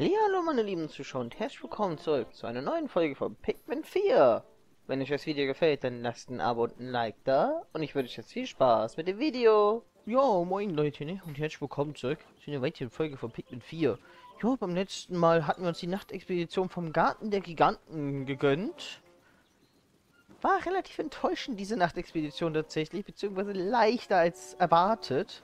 Hallo meine lieben Zuschauer und herzlich willkommen zurück zu einer neuen Folge von Pikmin 4. Wenn euch das Video gefällt, dann lasst ein Abo und ein Like da und ich wünsche euch jetzt viel Spaß mit dem Video. Ja, moin Leute ne? und herzlich willkommen zurück zu einer weiteren Folge von Pikmin 4. Ja, beim letzten Mal hatten wir uns die Nachtexpedition vom Garten der Giganten gegönnt. War relativ enttäuschend diese Nachtexpedition tatsächlich, beziehungsweise leichter als erwartet.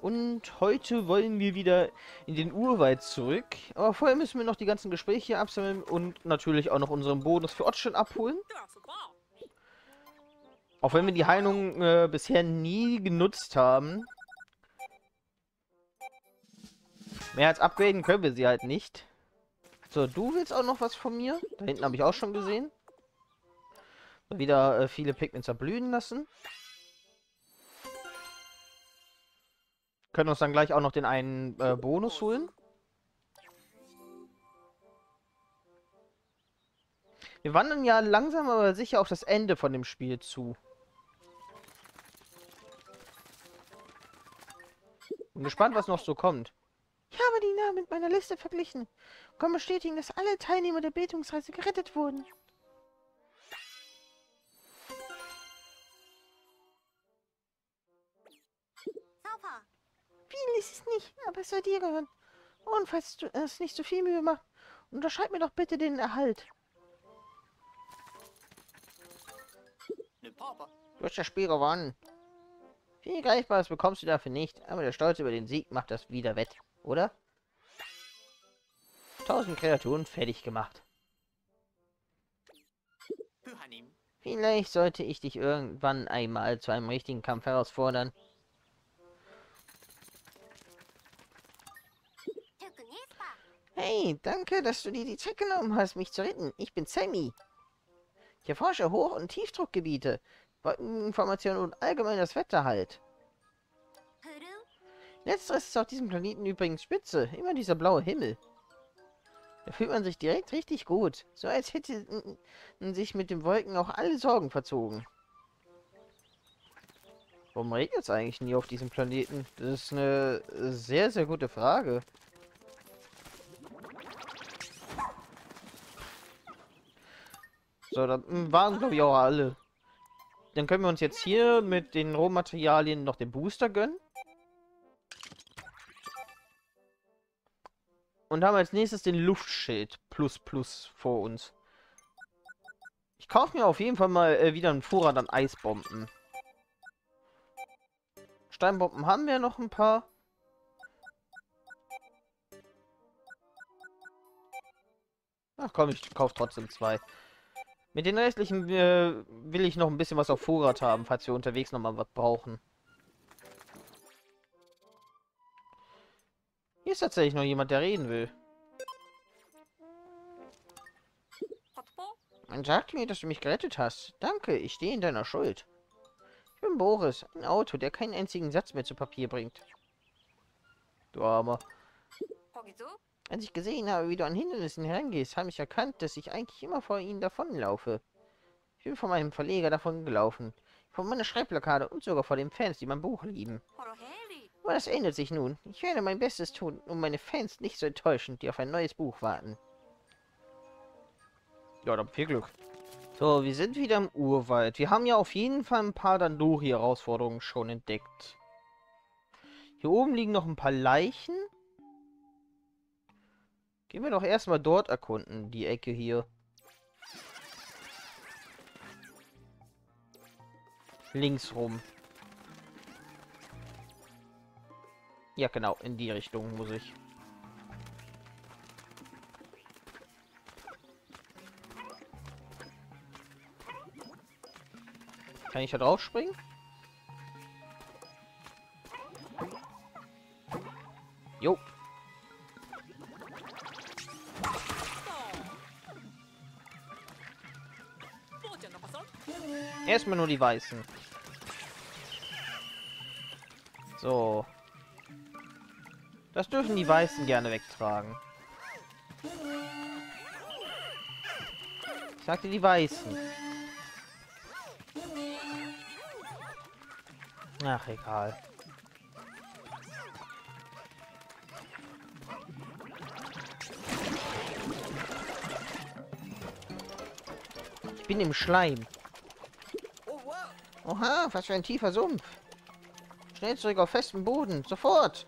Und heute wollen wir wieder in den Urwald zurück. Aber vorher müssen wir noch die ganzen Gespräche absammeln und natürlich auch noch unseren Bonus für Ottchen abholen. Auch wenn wir die Heilung äh, bisher nie genutzt haben. Mehr als upgraden können wir sie halt nicht. So, du willst auch noch was von mir? Da hinten habe ich auch schon gesehen. Wieder äh, viele Pigments erblühen lassen. Können uns dann gleich auch noch den einen äh, Bonus holen. Wir wandern ja langsam aber sicher auf das Ende von dem Spiel zu. Bin gespannt, was noch so kommt. Ich habe die Namen mit meiner Liste verglichen und bestätigen, dass alle Teilnehmer der Betungsreise gerettet wurden. Viel ist es nicht, aber es soll dir gehören. Und falls du es nicht zu viel Mühe machst, unterschreib mir doch bitte den Erhalt. Du hast das Spiel gewonnen. Viel Greifbares bekommst du dafür nicht, aber der Stolz über den Sieg macht das wieder wett, oder? Tausend Kreaturen fertig gemacht. Vielleicht sollte ich dich irgendwann einmal zu einem richtigen Kampf herausfordern. Hey, danke, dass du dir die Zeit genommen hast, mich zu retten. Ich bin Sammy. Ich erforsche Hoch- und Tiefdruckgebiete, Wolkeninformationen und allgemein das Wetter halt. Letzteres ist auf diesem Planeten übrigens spitze. Immer dieser blaue Himmel. Da fühlt man sich direkt richtig gut. So als hätten sich mit den Wolken auch alle Sorgen verzogen. Warum regnet es eigentlich nie auf diesem Planeten? Das ist eine sehr, sehr gute Frage. So, dann waren glaube ich auch alle. Dann können wir uns jetzt hier mit den Rohmaterialien noch den Booster gönnen. Und haben als nächstes den Luftschild Plus Plus vor uns. Ich kaufe mir auf jeden Fall mal äh, wieder einen Vorrat an Eisbomben. Steinbomben haben wir noch ein paar. Ach komm, ich kaufe trotzdem zwei. Mit den restlichen äh, will ich noch ein bisschen was auf Vorrat haben, falls wir unterwegs noch mal was brauchen. Hier ist tatsächlich noch jemand, der reden will. Man sagt mir, dass du mich gerettet hast. Danke, ich stehe in deiner Schuld. Ich bin Boris, ein Auto, der keinen einzigen Satz mehr zu Papier bringt. Du Armer. Als ich gesehen habe, wie du an Hindernissen herangehst, habe ich erkannt, dass ich eigentlich immer vor ihnen davonlaufe. Ich bin von meinem Verleger davon gelaufen, von meiner Schreibblockade und sogar vor den Fans, die mein Buch lieben. Aber das ändert sich nun. Ich werde mein Bestes tun, um meine Fans nicht zu enttäuschen, die auf ein neues Buch warten. Ja, dann viel Glück. So, wir sind wieder im Urwald. Wir haben ja auf jeden Fall ein paar Dandori-Herausforderungen schon entdeckt. Hier oben liegen noch ein paar Leichen. Gehen wir doch erstmal dort erkunden, die Ecke hier. Links rum. Ja, genau, in die Richtung muss ich. Kann ich da drauf springen? Jo, Erstmal nur die weißen. So. Das dürfen die Weißen gerne wegtragen. Ich sagte die Weißen. Ach, egal. Ich bin im Schleim. Oha, was für ein tiefer Sumpf. Schnell zurück auf festem Boden. Sofort.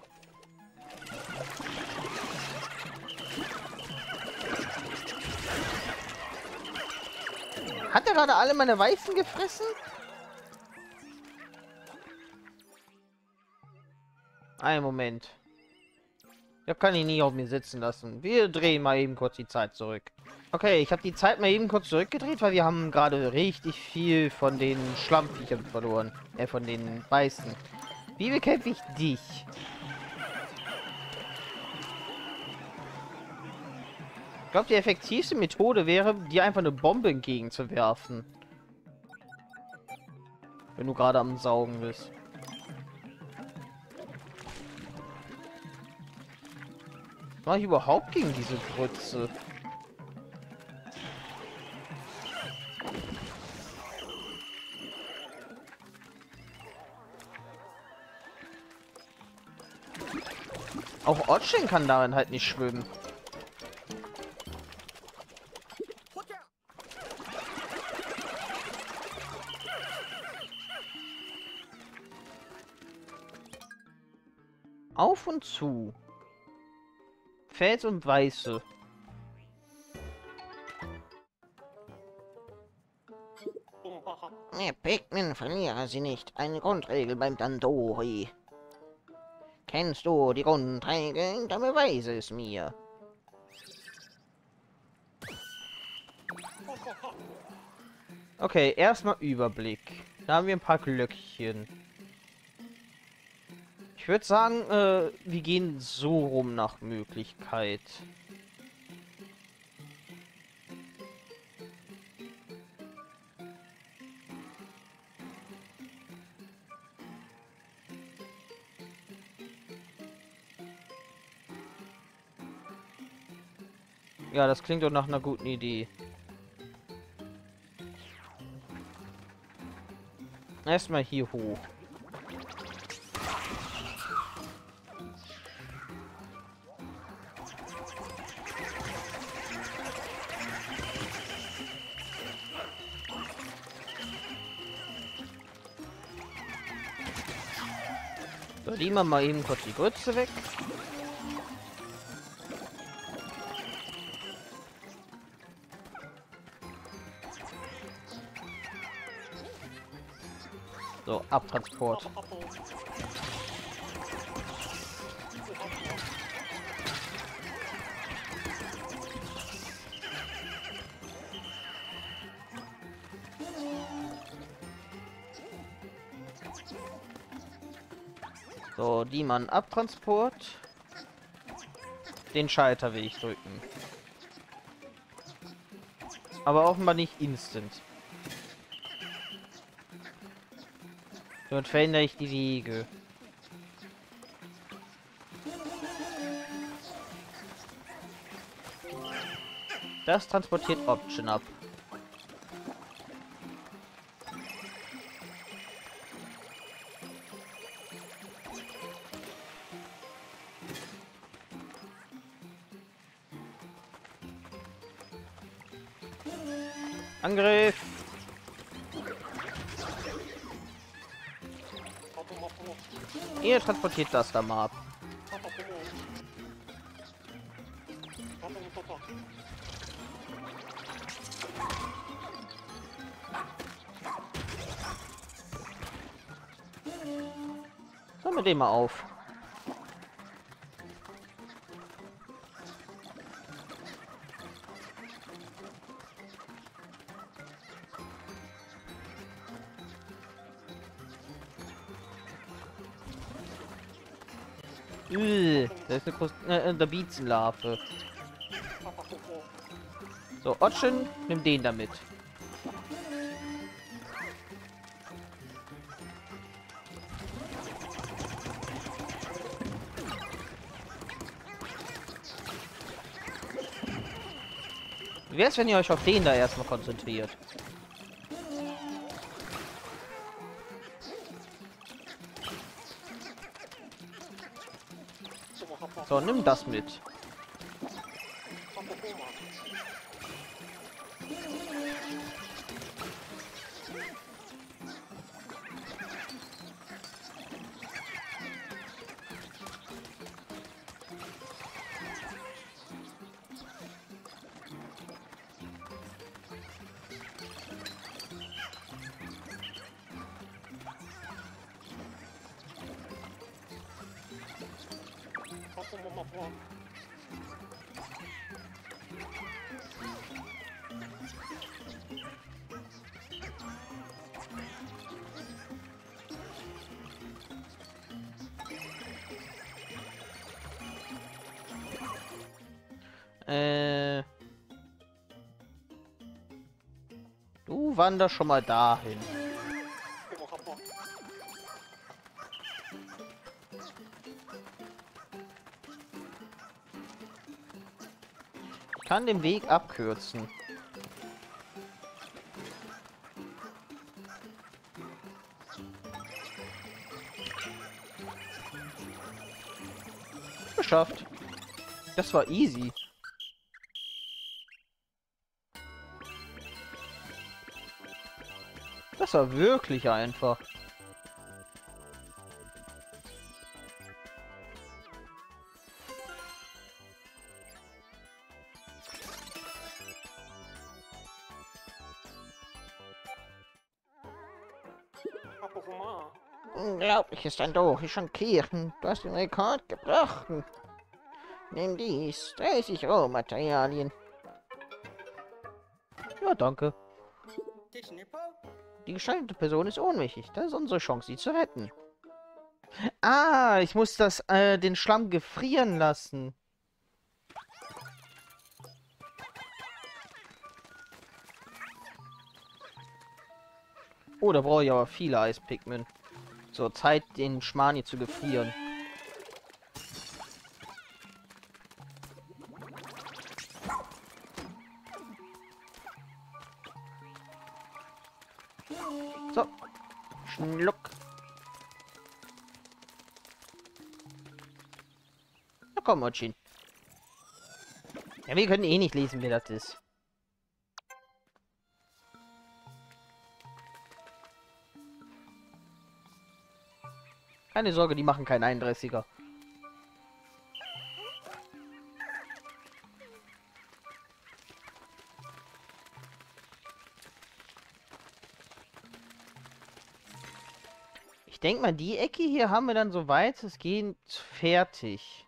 Hat er gerade alle meine Weißen gefressen? Ein Moment. Das kann ich nie auf mir sitzen lassen. Wir drehen mal eben kurz die Zeit zurück. Okay, ich habe die Zeit mal eben kurz zurückgedreht, weil wir haben gerade richtig viel von den Schlammviechern verloren. Äh, von den Weißen. Wie bekämpfe ich dich? Ich glaube, die effektivste Methode wäre, dir einfach eine Bombe entgegenzuwerfen. Wenn du gerade am Saugen bist. Was ich überhaupt gegen diese Grütze? Auch Otschen kann darin halt nicht schwimmen. Auf und zu. Fels und Weiße. Pikmin verliere sie nicht. Eine Grundregel beim Dandori. Kennst du die Grundregeln? Dann beweise es mir. Okay, erstmal Überblick. Da haben wir ein paar Glöckchen. Ich würde sagen, äh, wir gehen so rum nach Möglichkeit. Ja, das klingt doch nach einer guten Idee. Erstmal hier hoch. So, wir mal eben kurz die Grütze weg. So, Abtransport. So, die Mann Abtransport. Den Schalter will ich drücken. Aber offenbar nicht instant. Dort verändere ich die Wege. Das transportiert Option ab. Ihr transportiert das da mal ab. So, mit dem mal auf. Da ist eine, Kos äh, eine Bizenlarve. So, Otschen, nimm den damit. Wie wär's, wenn ihr euch auf den da erstmal konzentriert? So, nimm das mit. Äh. Du wanderst schon mal dahin. Kann den Weg abkürzen. Geschafft. Das war easy. Das war wirklich einfach. Ist ein dorischen Kirchen. Du hast den Rekord gebrochen. Nimm dies. 30 Rohmaterialien. Ja, danke. Die gestaltete Person ist ohnmächtig. Das ist unsere Chance, sie zu retten. Ah, ich muss das, äh, den Schlamm gefrieren lassen. Oh, da brauche ich aber viele Eispigment. So, Zeit, den Schmani zu gefrieren. So. Schluck. Na komm, Mochin. Ja, wir können eh nicht lesen, wer das ist. Keine Sorge, die machen keinen 31er. Ich denke mal, die Ecke hier haben wir dann soweit es geht fertig.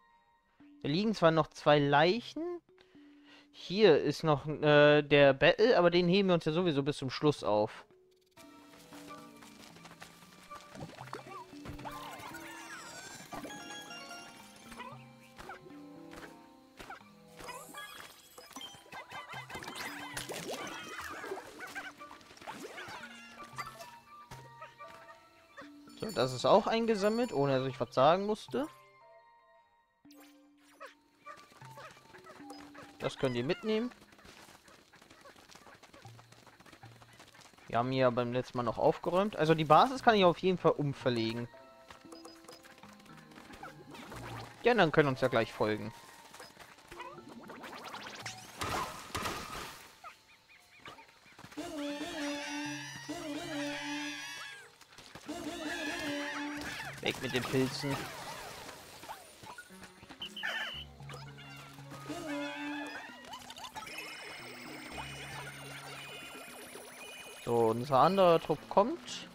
Da liegen zwar noch zwei Leichen. Hier ist noch äh, der Battle, aber den heben wir uns ja sowieso bis zum Schluss auf. Das ist auch eingesammelt, ohne dass ich was sagen musste. Das könnt ihr mitnehmen. Wir haben hier beim letzten Mal noch aufgeräumt. Also die Basis kann ich auf jeden Fall umverlegen. Ja, dann können uns ja gleich folgen. Weg mit den Pilzen. So, unser anderer Trupp kommt.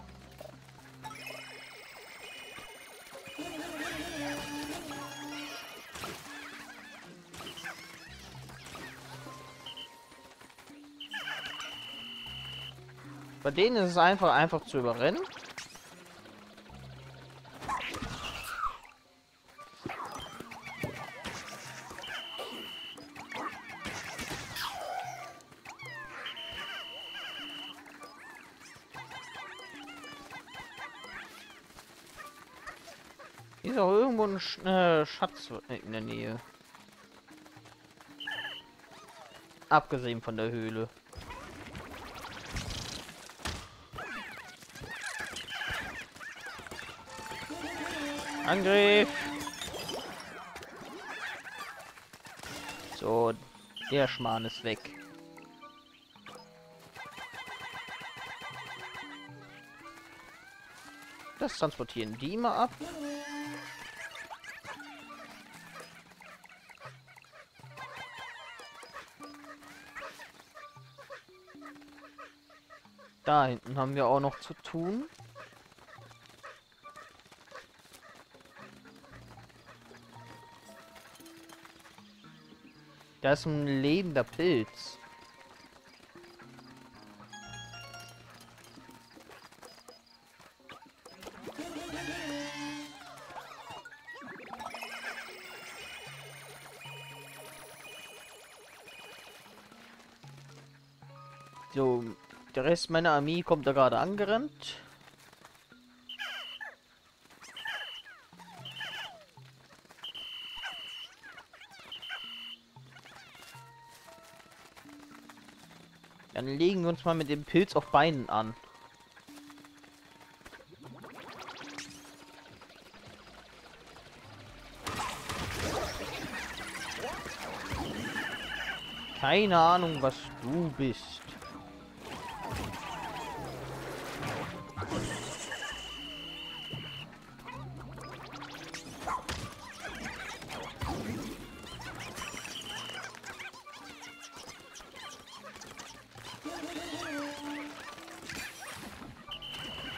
Bei denen ist es einfach, einfach zu überrennen. Sch äh, Schatz in der Nähe. Abgesehen von der Höhle. Angriff! So, der Schmarrn ist weg. Das transportieren die mal ab. Da hinten haben wir auch noch zu tun. Da ist ein lebender Pilz. Der Rest meiner Armee kommt da gerade angerannt. Dann legen wir uns mal mit dem Pilz auf Beinen an. Keine Ahnung, was du bist.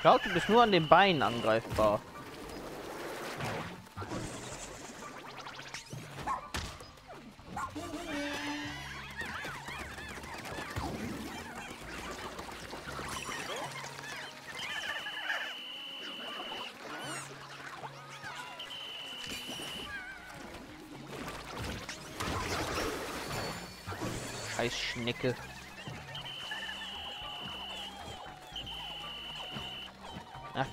Ich glaube, du bist nur an den Beinen angreifbar. Scheiß Schnecke.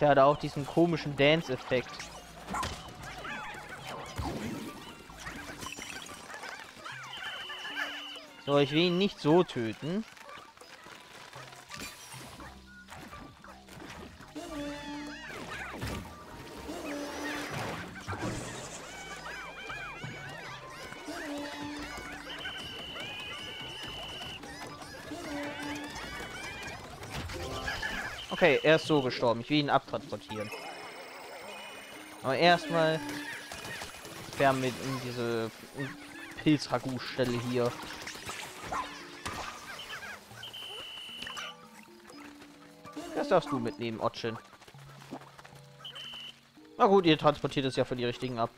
Der hat auch diesen komischen Dance-Effekt. So, ich will ihn nicht so töten. Er ist so gestorben. Ich will ihn abtransportieren. Aber erstmal werden wir in diese Pilzragout-Stelle hier. Das darfst du mitnehmen, Otchin. Na gut, ihr transportiert es ja für die richtigen ab.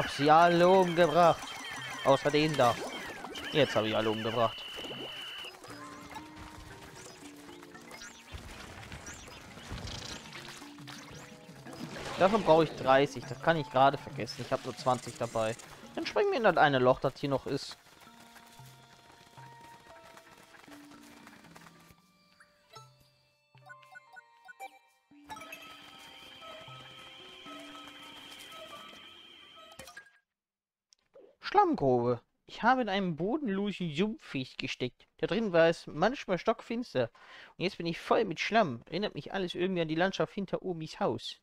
Hab sie alle umgebracht. Außer den da. Jetzt habe ich alle umgebracht. Davon brauche ich 30. Das kann ich gerade vergessen. Ich habe nur 20 dabei. Dann springen wir in das eine Loch, das hier noch ist. Schlammgrube. Ich habe in einem bodenlosen Sumpf gesteckt. Da drin war es manchmal stockfinster. Und jetzt bin ich voll mit Schlamm. Erinnert mich alles irgendwie an die Landschaft hinter Omis Haus.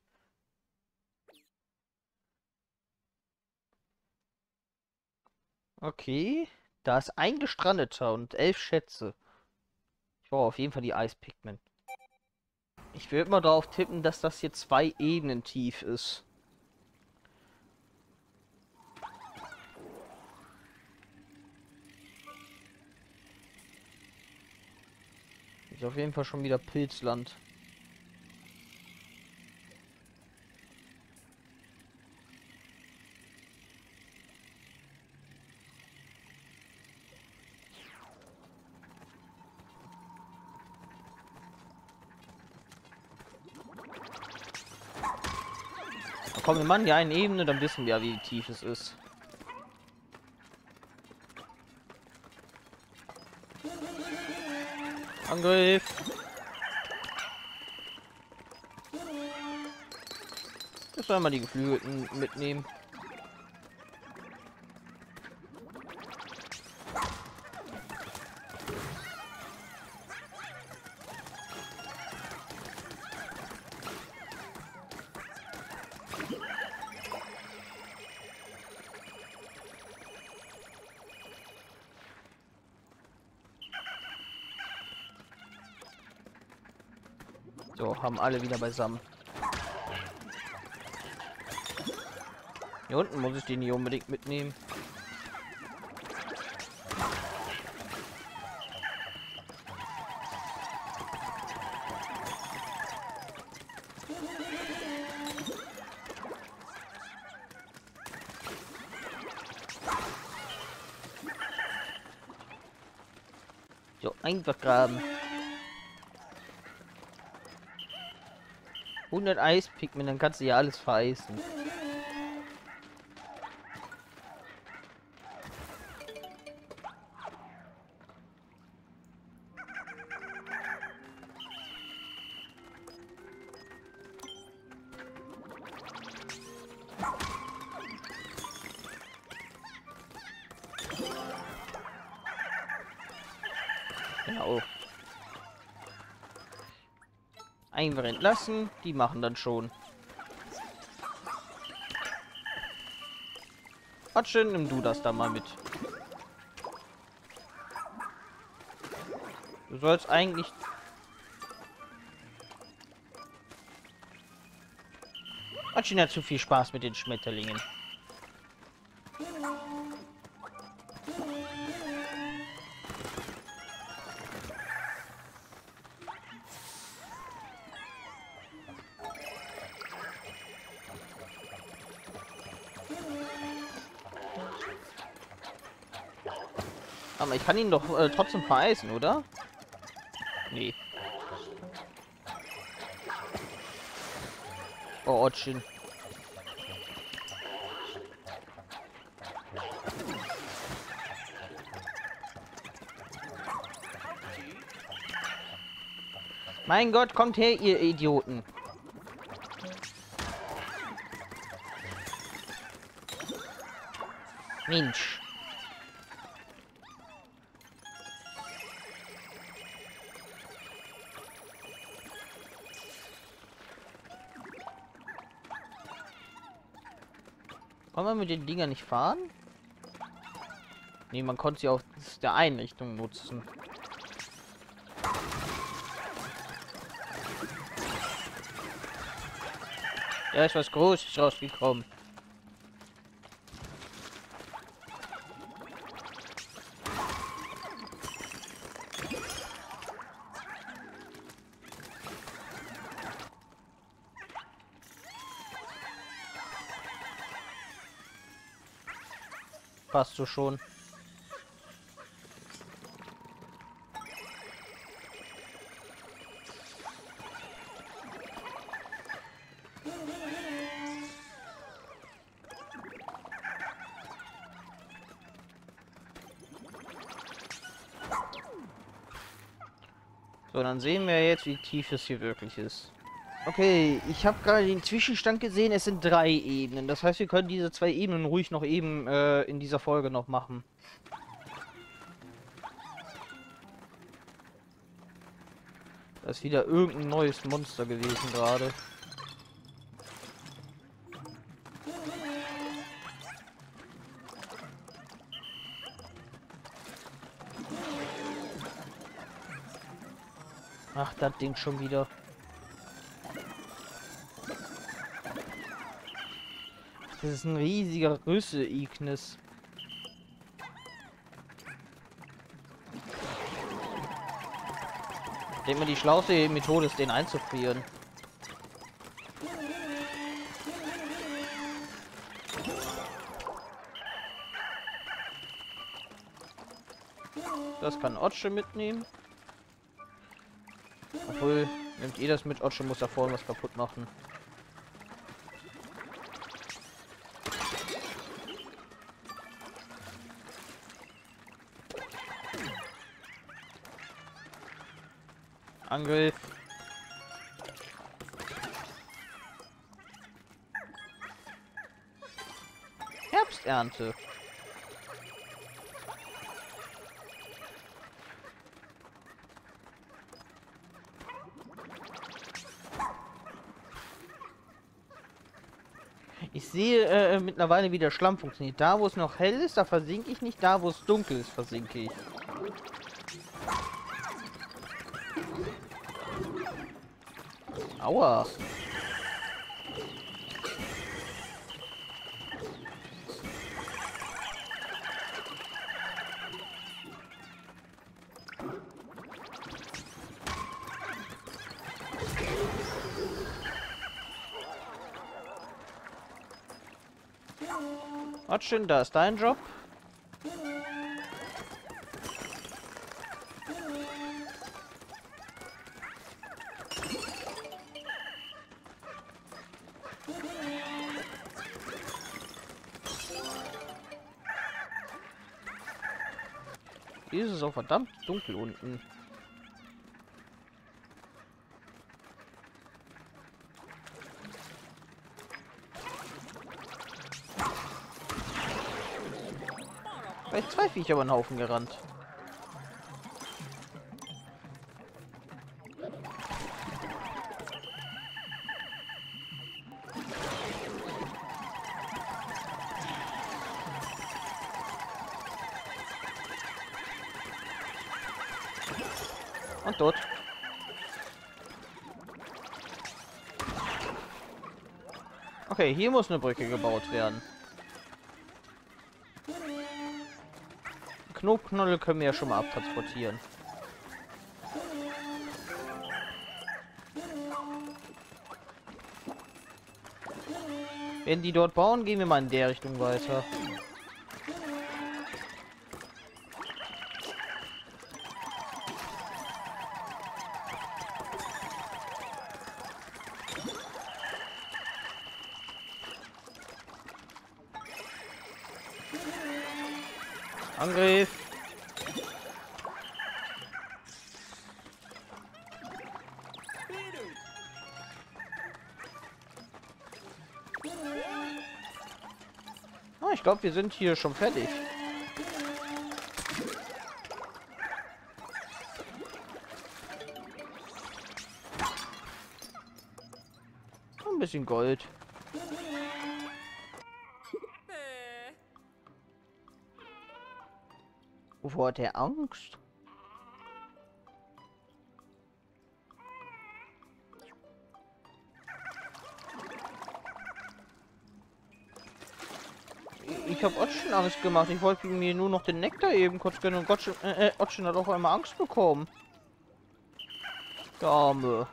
Okay. Da ist ein gestrandeter und elf Schätze. Ich brauche auf jeden Fall die Eispigment. Ich würde mal darauf tippen, dass das hier zwei Ebenen tief ist. Ist auf jeden Fall schon wieder Pilzland. Komm, wir machen ja eine Ebene, dann wissen wir ja, wie tief es ist. Angriff! Ich soll mal die Geflügelten mitnehmen. Haben alle wieder beisammen. Hier unten muss ich den hier unbedingt mitnehmen. So, einfach graben. 100 Eispigment, dann kannst du ja alles vereisen. Genau. Einfach entlassen, die machen dann schon. Atschen, nimm du das da mal mit. Du sollst eigentlich... Atschen hat zu viel Spaß mit den Schmetterlingen. Kann ihn doch äh, trotzdem vereisen, oder? Nee. Oh, Otschin. Mein Gott, kommt her, ihr Idioten. Mensch. Man mit den Dingern nicht fahren? Nee, man konnte sie auf der Einrichtung nutzen. Ja, ist was Großes rausgekommen. Passt so schon. So, dann sehen wir jetzt, wie tief es hier wirklich ist. Okay, ich habe gerade den Zwischenstand gesehen, es sind drei Ebenen. Das heißt, wir können diese zwei Ebenen ruhig noch eben äh, in dieser Folge noch machen. Das ist wieder irgendein neues Monster gewesen gerade. Ach, das Ding schon wieder. Das ist ein riesiger Rüssel, Ignis. Ich denke mal, die schlauste Methode ist, den einzufrieren. Das kann Otsche mitnehmen. Obwohl, nimmt ihr das mit? Otsche muss da vorne was kaputt machen. Angriff. Herbsternte. Ich sehe äh, mittlerweile, wie der Schlamm funktioniert. Da, wo es noch hell ist, da versinke ich nicht. Da, wo es dunkel ist, versinke ich. Aua. Otschin, da ist dein Job. Auch verdammt dunkel unten. Vielleicht zwei Viecher über den Haufen gerannt. Okay, hier muss eine Brücke gebaut werden. Knopfknolle können wir ja schon mal abtransportieren. Wenn die dort bauen, gehen wir mal in der Richtung weiter. Glaube, wir sind hier schon fertig. Ein bisschen Gold. Wovor hat er Angst? Ich habe Otschen Angst gemacht. Ich wollte mir nur noch den Nektar eben kurz gönnen und Gotschen, äh, Otschen hat auf einmal Angst bekommen. Dame.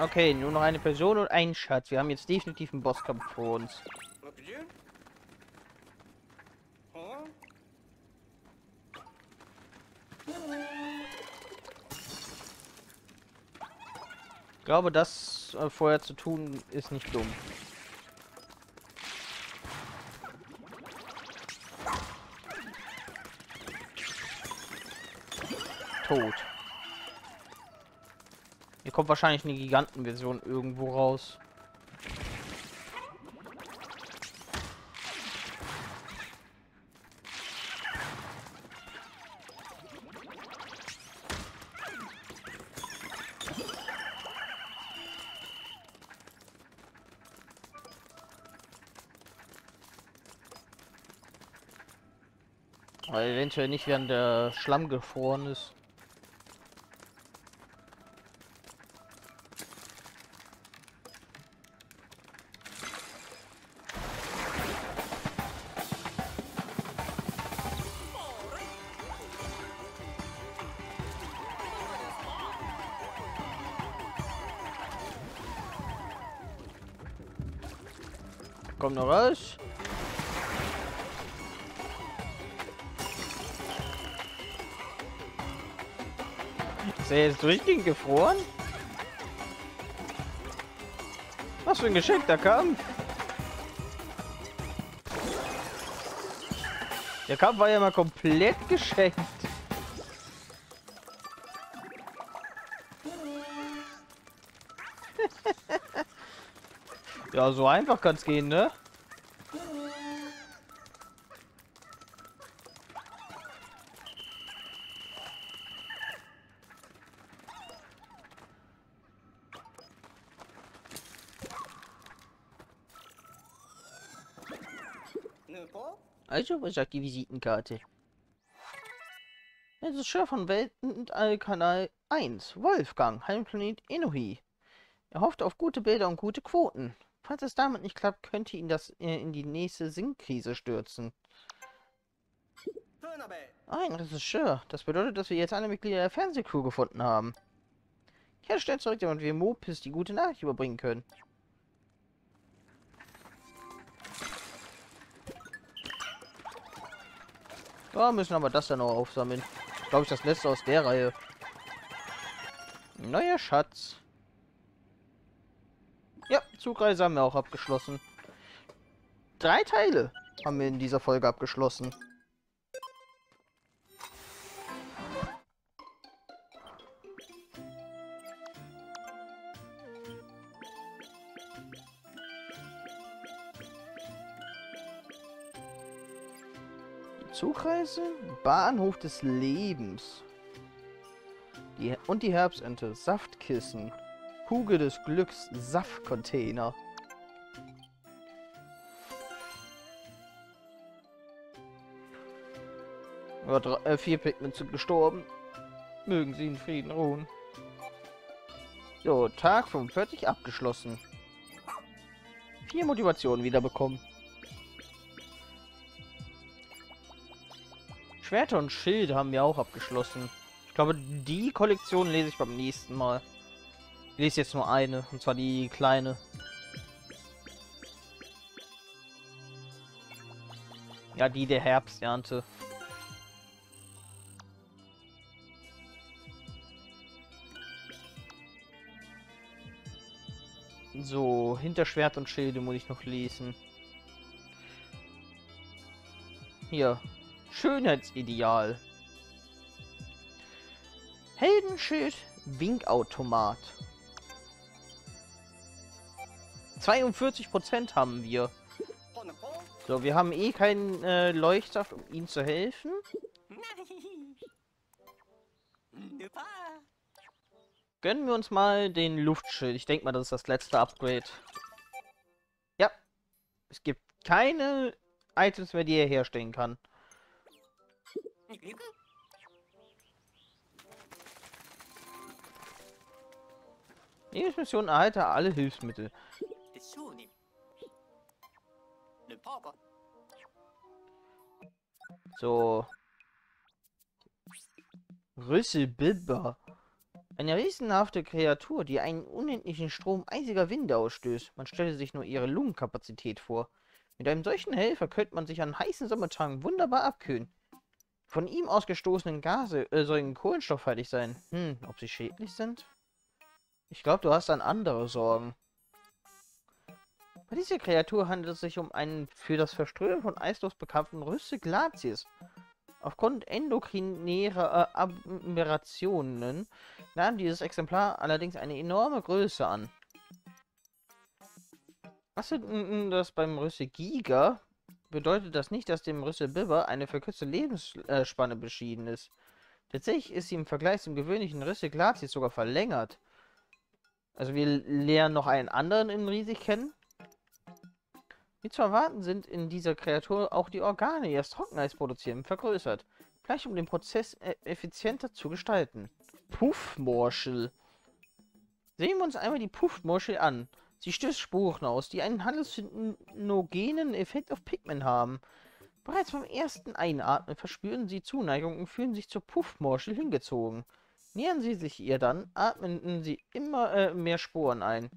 Okay, nur noch eine Person und ein Schatz. Wir haben jetzt definitiv einen Bosskampf vor uns. Ich glaube, das äh, vorher zu tun, ist nicht dumm. Tot. Hier kommt wahrscheinlich eine Gigantenversion irgendwo raus. Aber eventuell nicht, während der Schlamm gefroren ist. Jetzt durchgehend gefroren? Was für ein geschenkter Kampf. Der Kampf war ja mal komplett geschenkt. ja, so einfach kann es gehen, ne? Also, was sagt die Visitenkarte? Es ist Schör von Welten und Kanal 1, Wolfgang, Heimplanet Enohi. Er hofft auf gute Bilder und gute Quoten. Falls es damit nicht klappt, könnte ihn das äh, in die nächste Sinkkrise stürzen. Ein Regisseur. Das bedeutet, dass wir jetzt alle Mitglieder der Fernsehcrew gefunden haben. Ja, schnell zurück, damit wir Mopis die gute Nachricht überbringen können. Ja, müssen aber das dann noch aufsammeln. Glaube ich, das letzte aus der Reihe. Neuer Schatz. Ja, Zugreise haben wir auch abgeschlossen. Drei Teile haben wir in dieser Folge abgeschlossen. Zugreise, Bahnhof des Lebens. Die, und die Herbstente, Saftkissen, Kugel des Glücks, Saftcontainer. Ja, drei, äh, vier Pikmin sind gestorben. Mögen sie in Frieden ruhen. So, Tag 45 abgeschlossen. Vier Motivationen wiederbekommen. Schwerter und Schilde haben wir auch abgeschlossen. Ich glaube, die Kollektion lese ich beim nächsten Mal. Ich lese jetzt nur eine, und zwar die kleine. Ja, die der Herbsternte. So, hinter Schwert und Schilde muss ich noch lesen. Hier, Schönheitsideal. Heldenschild, Winkautomat. 42% haben wir. So, wir haben eh keinen äh, Leuchtsaft, um ihm zu helfen. Gönnen wir uns mal den Luftschild. Ich denke mal, das ist das letzte Upgrade. Ja. Es gibt keine Items mehr, die er herstellen kann. Lebensmission erhalte alle Hilfsmittel. So. Rüsselbibber. Eine riesenhafte Kreatur, die einen unendlichen Strom eisiger Winde ausstößt. Man stelle sich nur ihre Lungenkapazität vor. Mit einem solchen Helfer könnte man sich an heißen Sommertagen wunderbar abkühlen. Von ihm ausgestoßenen Gase äh, sollen kohlenstoffhaltig sein. Hm, ob sie schädlich sind? Ich glaube, du hast dann andere Sorgen. Bei dieser Kreatur handelt es sich um einen für das Verströmen von Eislos bekannten Rüste Glacius. Aufgrund endokrinärer äh, Aberrationen nahm dieses Exemplar allerdings eine enorme Größe an. Was denn das beim Rüste Giga bedeutet das nicht, dass dem Rüssel Bibber eine verkürzte Lebensspanne beschieden ist. Tatsächlich ist sie im Vergleich zum gewöhnlichen Rüssel Glacius sogar verlängert. Also wir lernen noch einen anderen in riesig kennen. Wie zu erwarten sind in dieser Kreatur auch die Organe, die das Trockeneis produzieren, vergrößert. Gleich um den Prozess e effizienter zu gestalten. Puffmorschel. Sehen wir uns einmal die Puffmorschel an. Sie stößt Spuren aus, die einen halluzinogenen Effekt auf Pigment haben. Bereits beim ersten Einatmen verspüren sie Zuneigung und fühlen sich zur Puffmorschel hingezogen. Nähern sie sich ihr dann, atmen sie immer äh, mehr Sporen ein,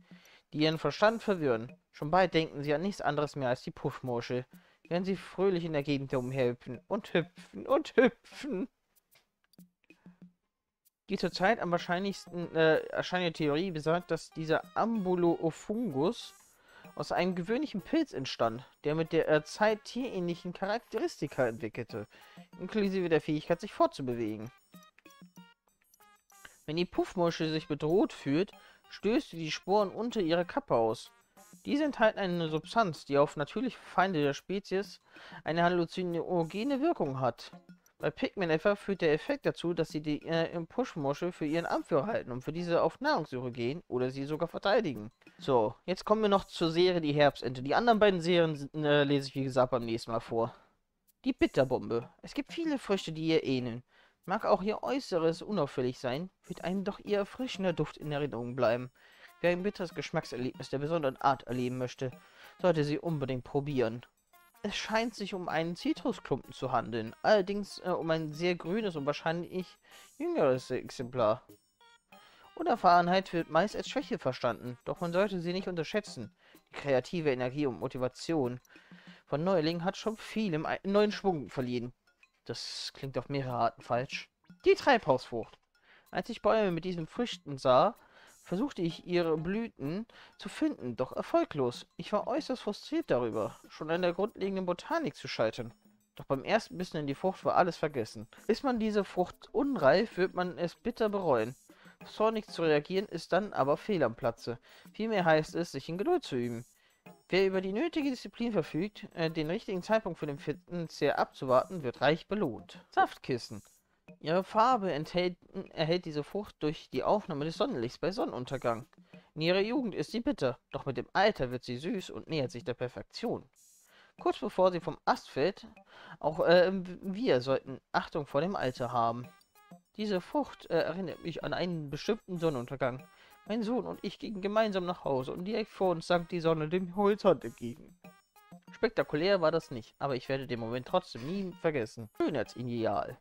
die ihren Verstand verwirren. Schon bald denken sie an nichts anderes mehr als die Puffmorschel, während sie fröhlich in der Gegend umhelfen und hüpfen und hüpfen. Die zurzeit am wahrscheinlichsten äh, erscheinende Theorie besagt, dass dieser Ambuloofungus aus einem gewöhnlichen Pilz entstand, der mit der äh, Zeit tierähnlichen Charakteristika entwickelte, inklusive der Fähigkeit, sich fortzubewegen. Wenn die Puffmuschel sich bedroht fühlt, stößt sie die Sporen unter ihre Kappe aus. Diese enthalten eine Substanz, die auf natürliche Feinde der Spezies eine halluzinogene Wirkung hat. Bei Pikmin etwa führt der Effekt dazu, dass sie die äh, Push-Muschel für ihren Anführer halten und für diese auf Nahrungssuche gehen oder sie sogar verteidigen. So, jetzt kommen wir noch zur Serie Die Herbstente. Die anderen beiden Serien äh, lese ich wie gesagt beim nächsten Mal vor. Die Bitterbombe. Es gibt viele Früchte, die ihr ähneln. Mag auch ihr Äußeres unauffällig sein, wird einem doch ihr erfrischender Duft in Erinnerung bleiben. Wer ein bitteres Geschmackserlebnis der besonderen Art erleben möchte, sollte sie unbedingt probieren. Es scheint sich um einen Zitrusklumpen zu handeln, allerdings äh, um ein sehr grünes und wahrscheinlich jüngeres Exemplar. Unerfahrenheit wird meist als Schwäche verstanden, doch man sollte sie nicht unterschätzen. Die kreative Energie und Motivation von Neuling hat schon vielem einen neuen Schwung verliehen. Das klingt auf mehrere Arten falsch. Die Treibhausfrucht. Als ich Bäume mit diesen Früchten sah, versuchte ich ihre Blüten zu finden, doch erfolglos. Ich war äußerst frustriert darüber, schon an der grundlegenden Botanik zu scheitern. Doch beim ersten Bissen in die Frucht war alles vergessen. Ist man diese Frucht unreif, wird man es bitter bereuen. Zornig zu reagieren ist dann aber fehl am Platze. Vielmehr heißt es, sich in Geduld zu üben. Wer über die nötige Disziplin verfügt, äh, den richtigen Zeitpunkt für den vierten sehr abzuwarten, wird reich belohnt. Saftkissen. Ihre Farbe enthält, erhält diese Frucht durch die Aufnahme des Sonnenlichts bei Sonnenuntergang. In ihrer Jugend ist sie bitter, doch mit dem Alter wird sie süß und nähert sich der Perfektion. Kurz bevor sie vom Ast fällt, auch äh, wir sollten Achtung vor dem Alter haben. Diese Frucht äh, erinnert mich an einen bestimmten Sonnenuntergang. Mein Sohn und ich gingen gemeinsam nach Hause und direkt vor uns sank die Sonne dem Horizont entgegen. Spektakulär war das nicht, aber ich werde den Moment trotzdem nie vergessen. Schönheitsideal.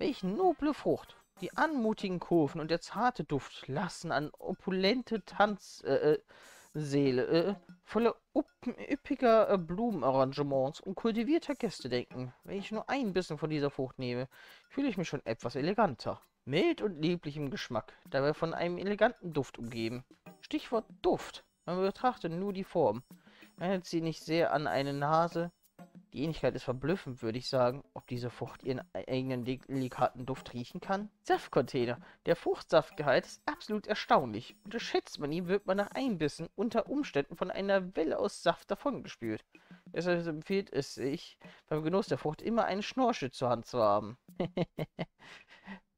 Welch noble Frucht. Die anmutigen Kurven und der zarte Duft lassen an opulente Tanzsäle, äh, äh, voller üppiger äh, Blumenarrangements und kultivierter Gäste denken. Wenn ich nur ein bisschen von dieser Frucht nehme, fühle ich mich schon etwas eleganter. Mild und lieblich im Geschmack, dabei von einem eleganten Duft umgeben. Stichwort Duft. Man betrachtet nur die Form. Erinnert sie nicht sehr an eine Nase? Die Ähnlichkeit ist verblüffend, würde ich sagen, ob diese Frucht ihren eigenen delikaten Duft riechen kann. Saftcontainer. Der Fruchtsaftgehalt ist absolut erstaunlich. Unterschätzt man ihn, wird man nach Einbissen unter Umständen von einer Welle aus Saft davongespült. Deshalb empfiehlt es sich, beim Genuss der Frucht immer einen Schnorchel zur Hand zu haben.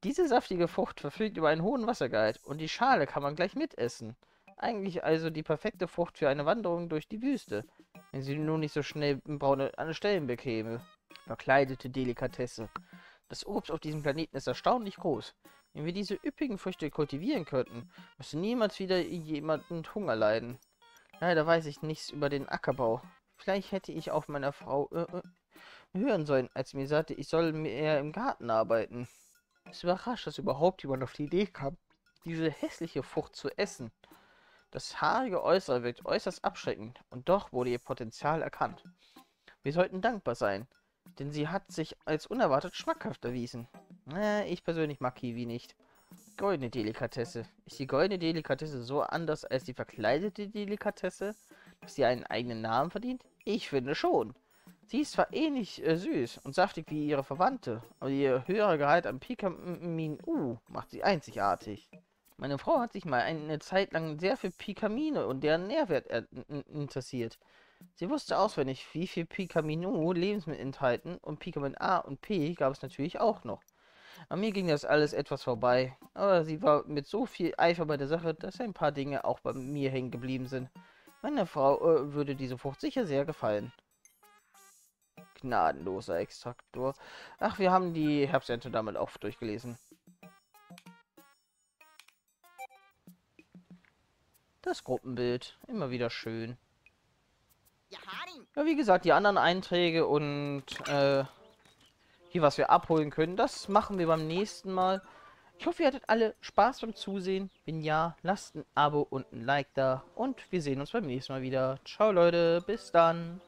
Diese saftige Frucht verfügt über einen hohen Wassergehalt und die Schale kann man gleich mitessen. Eigentlich also die perfekte Frucht für eine Wanderung durch die Wüste, wenn sie nur nicht so schnell braune Stellen bekäme. Verkleidete Delikatesse. Das Obst auf diesem Planeten ist erstaunlich groß. Wenn wir diese üppigen Früchte kultivieren könnten, müsste niemals wieder jemanden Hunger leiden. Leider weiß ich nichts über den Ackerbau. Vielleicht hätte ich auf meiner Frau äh, äh, hören sollen, als sie mir sagte, ich soll mehr im Garten arbeiten. Es überrascht, dass überhaupt jemand auf die Idee kam, diese hässliche Frucht zu essen. Das haarige Äußere wirkt äußerst abschreckend, und doch wurde ihr Potenzial erkannt. Wir sollten dankbar sein, denn sie hat sich als unerwartet schmackhaft erwiesen. Äh, ich persönlich mag Kiwi nicht. Goldene Delikatesse. Ist die goldene Delikatesse so anders als die verkleidete Delikatesse, dass sie einen eigenen Namen verdient? Ich finde schon. Sie ist zwar ähnlich äh, süß und saftig wie ihre Verwandte, aber ihr höherer Gehalt an Pikamin U macht sie einzigartig. Meine Frau hat sich mal eine Zeit lang sehr für Pikamine und deren Nährwert interessiert. Sie wusste auswendig, wie viel Pikamin U Lebensmittel enthalten und Pikamin A und P gab es natürlich auch noch. An mir ging das alles etwas vorbei, aber sie war mit so viel Eifer bei der Sache, dass ein paar Dinge auch bei mir hängen geblieben sind. Meiner Frau äh, würde diese Frucht sicher sehr gefallen. Gnadenloser Extraktor. Ach, wir haben die Herbstente damit auch durchgelesen. Das Gruppenbild. Immer wieder schön. Ja, wie gesagt, die anderen Einträge und äh, hier, was wir abholen können, das machen wir beim nächsten Mal. Ich hoffe, ihr hattet alle Spaß beim Zusehen. Wenn ja, lasst ein Abo und ein Like da. Und wir sehen uns beim nächsten Mal wieder. Ciao, Leute. Bis dann.